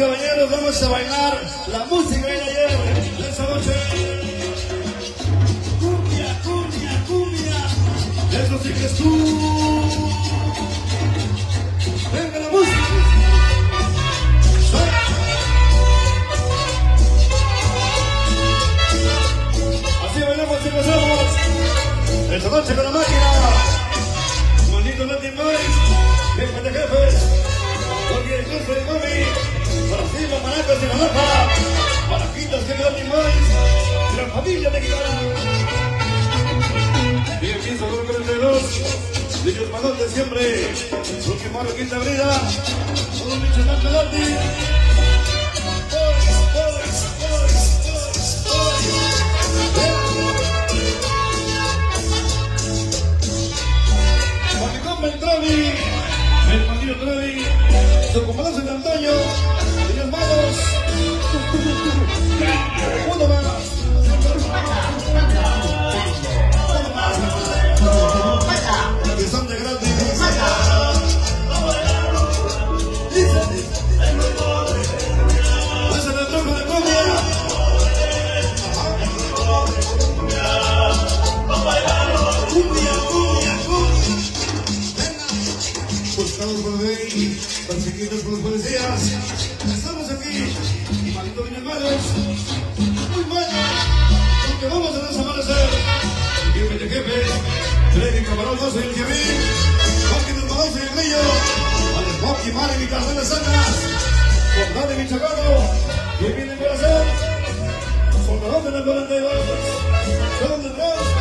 caballeros, vamos a bailar la música de ayer, de esa noche. Cumbia, cumbia, cumbia. Eso sí que es tú. Venga la música. Así bailamos y gozamos. Esta noche con la máquina. Familia mexicana. Y aquí los 42. Niños malos de siempre. Año, quinta avenida. Todo un bicho por los policías. Estamos aquí, y malditos bien malos. Muy malos. Porque vamos a desaparecer. Jefe de jefe, Freddy Camarón 12 y el Kevin. Joaquín del Madoso y el Millo. Al Smokey Mari, mi cartel de Sanas. Condado y mi Chacago. Y viene el corazón. Soldadón de la 42. ¿Dónde atrás? La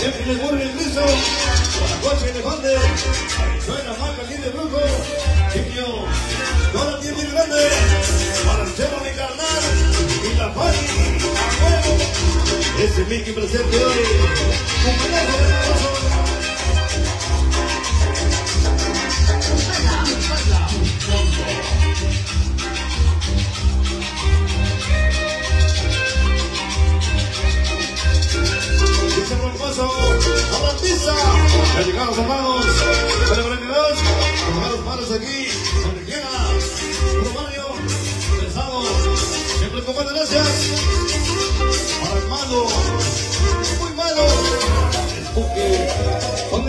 siempre les vuelve el piso, con la coche de Conde, suena ese Mickey presente hoy, pista. Ya llegaron los hermanos. Para 42. Los hermanos malos aquí. Donde quiera.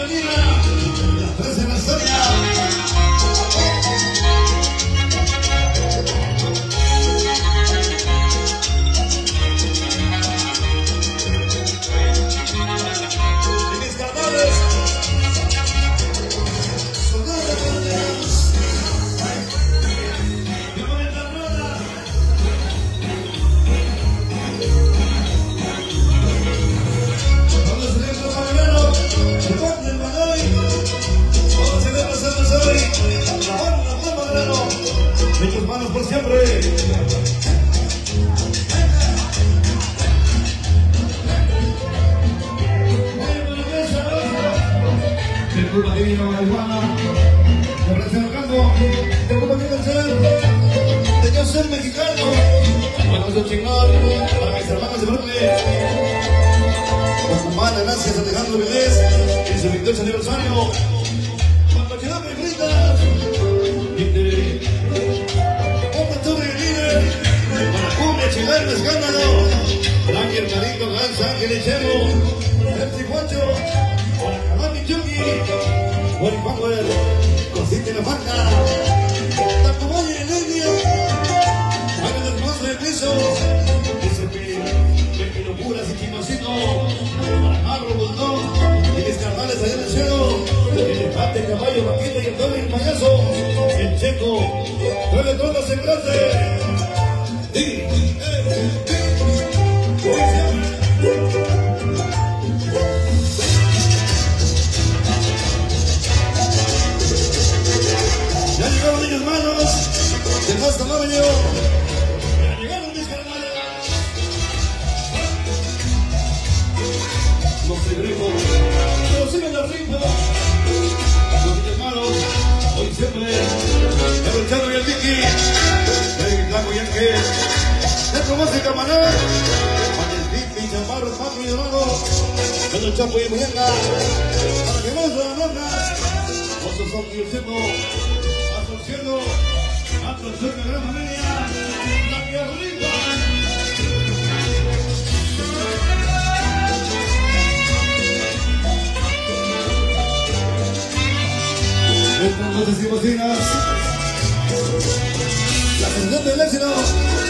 Carolina! Marihuana, de Recién Campo, de Cuba Divina Ser, de yo ser mexicano, bueno, eso chingón, para mis hermanos de Brooklyn, Guatemala, gracias a Alejandro Vilés, en su 28 aniversario, cuando para Chileno, Escándalo, Ángel Marito, Gansa, Ángel Echero, Pepsi Chucky, Buen Power, Cosita la Marca, Tacubaya y Leña, Juan del Monte de Piso, SP, Pepe Locuras y Chimocito, Marro Bulldog, y mis carnales allá en el cielo, el elefante, caballo, vaquita y el doble el payaso, el checo, nueve todos en grande. Con el Chapo y para que vamos a la blanca. Vosotros son hasta el cielo de la familia, la que arriba. Estas noches y bocinas, la canción del éxito,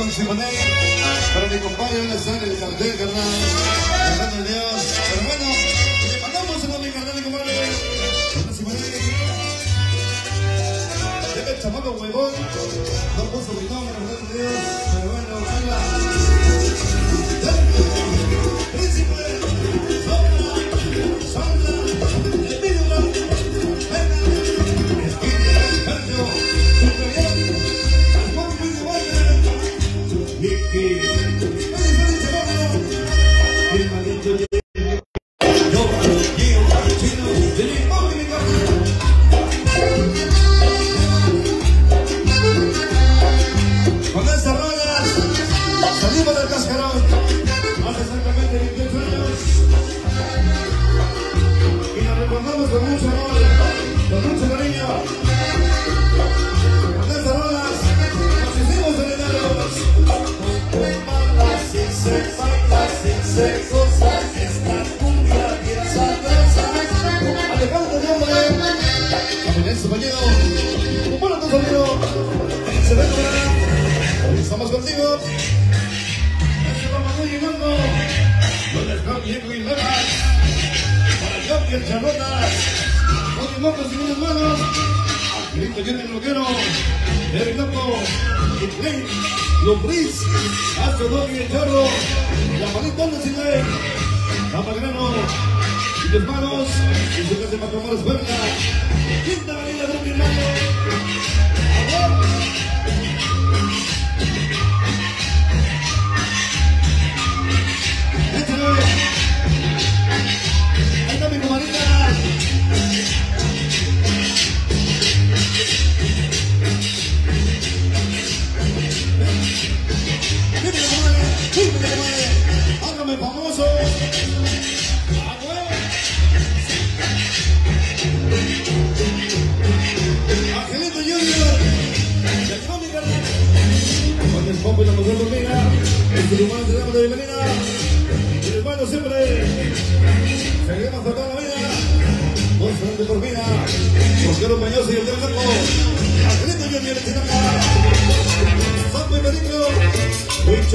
con Simonet, para mi compadre van a estar el cartel, carnal, de Dios. Pero bueno, le mandamos a mi carnal compadre, con Simonet. Debe el chamaco huevón, no puso mi nombre, de Dios. Pero bueno, venga. Príncipe, Angelito Jenny el Loquero. Eric Loco. Y Play. Lombriz. Astro Doggy el Chorro. La Manita de Chile. Campagrano. Y mis hermanos. Y su casa de Matamoros Verga. Quinta Avenida de mi hermano. ¡Amor!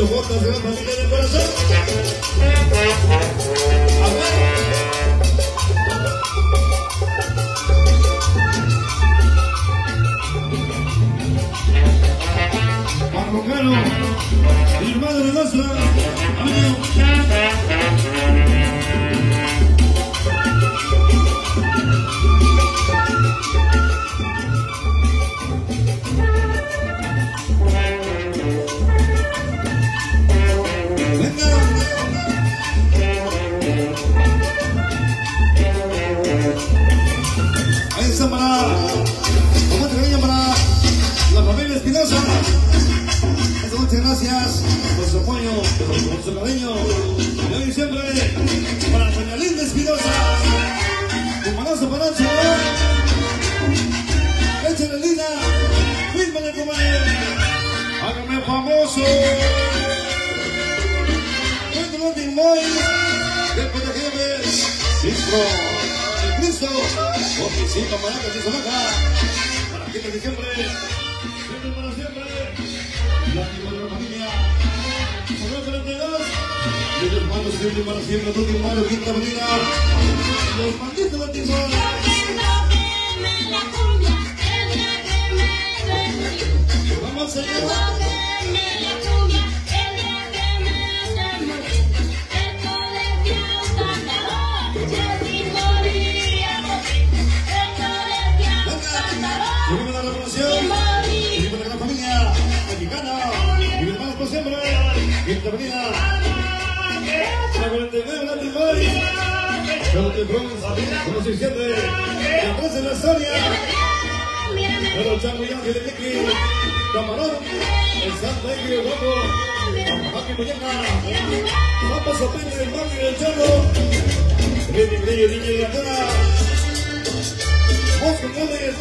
Huicho Botas de la familia corazón. De. los ojueños, los soladeños, y hoy siempre para Doña Linda Espinosa, un manazo para Nacho, échale linda, fírmale comer, hágame famoso, cuento los timboys, del Petejebre, Cisco, el Cristo, oficina, maracas y sonaja, para que de siempre, siempre para siempre. Látigo de la familia. Los para siempre. Todo el malo, quinta avenida. Los malditos. Vamos. Sabrina, la 49 Nati la 13 de Sonia, pero Charlie Ángel Camarón, el Santo Aire Guapo, Maki Muñeca, Papa Sopena, el Mami del Charro, Lady Grey, Niña y la Cara, Oscar Gómez, el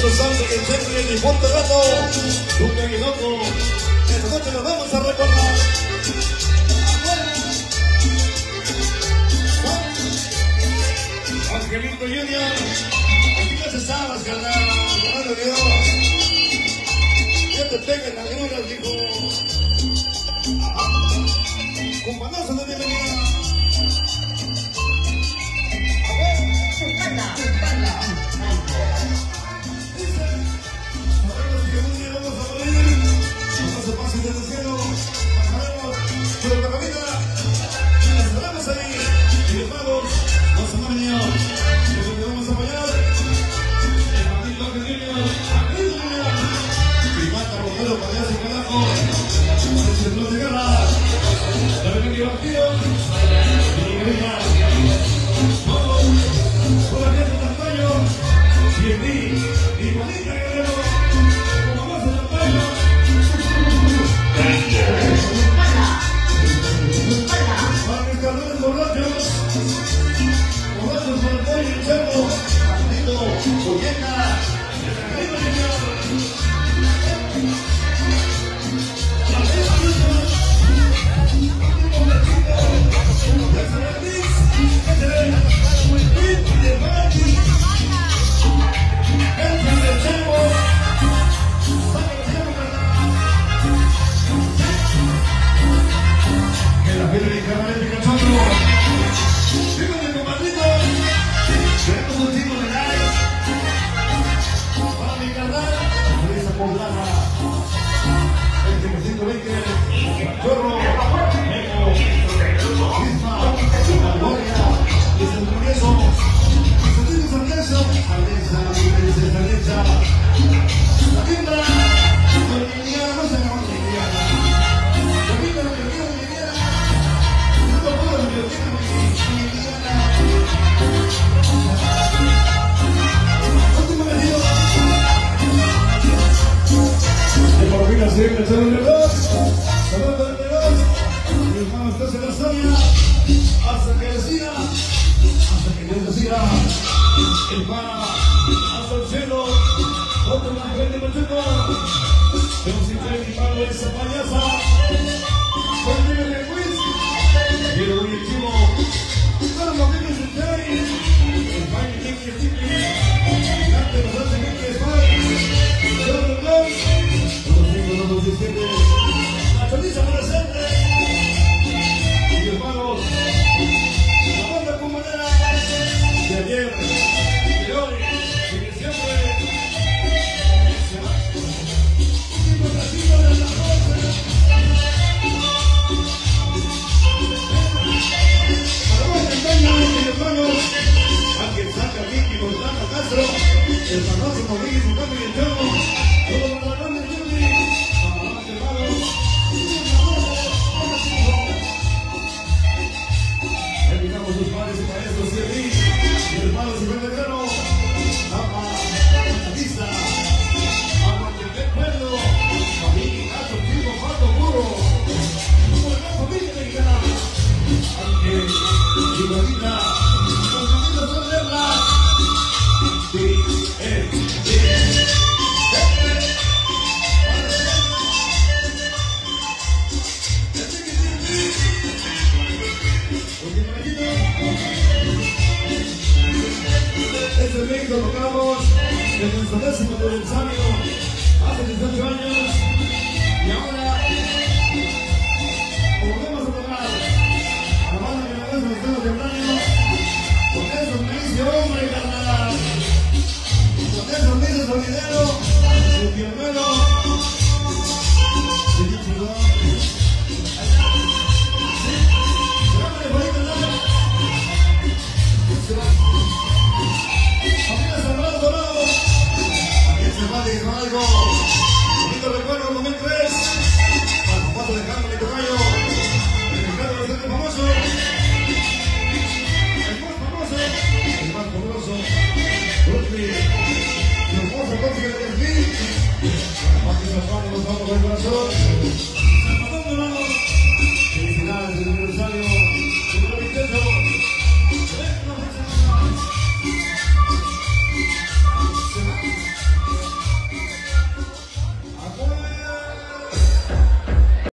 nuestro santo que siempre en el punto gato, nunca que loco, esta noche nos vamos a recordar. Angelito Junior, aquí no se sabas, carnal, hermano de Dios. Ya te pegan las gruras, hijo. Compañosos de bienvenida. A ver, espalda, espalda. Cuanto más grande, mucho más. Yo sin que mi madre se vaya a